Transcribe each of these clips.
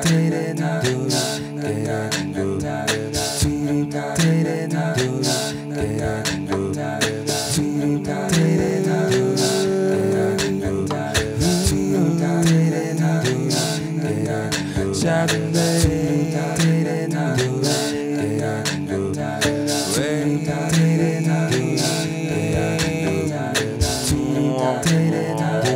didn't do Whoa.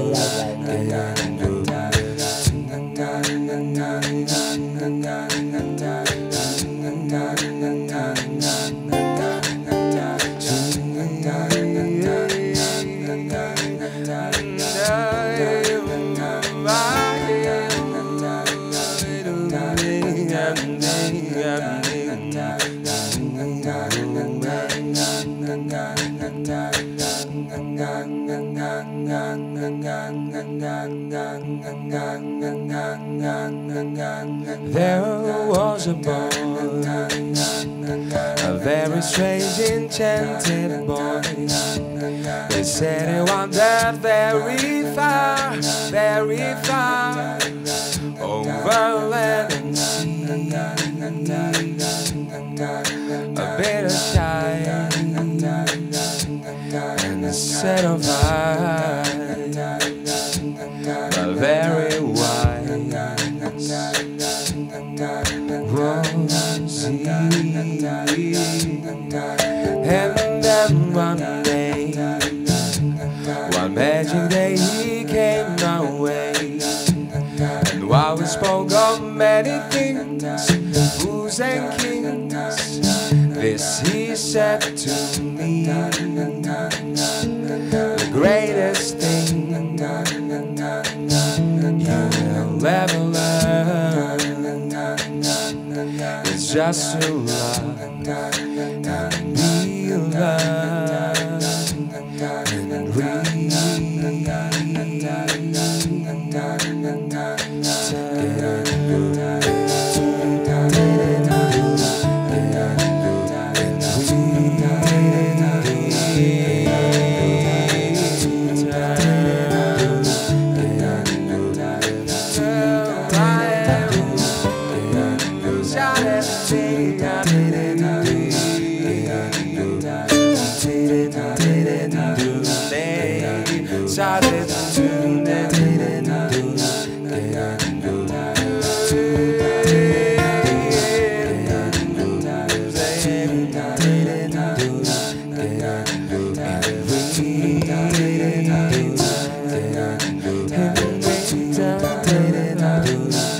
There was a boy, a very strange, enchanted boy. They said he wandered very far, very far, over land and sea. A bit of shine and a set of eyes, but very wise. And then one day, one magic day, he came my way. And while we spoke of many things, fools and kings, this he said to me: is just to love and be loved and touch.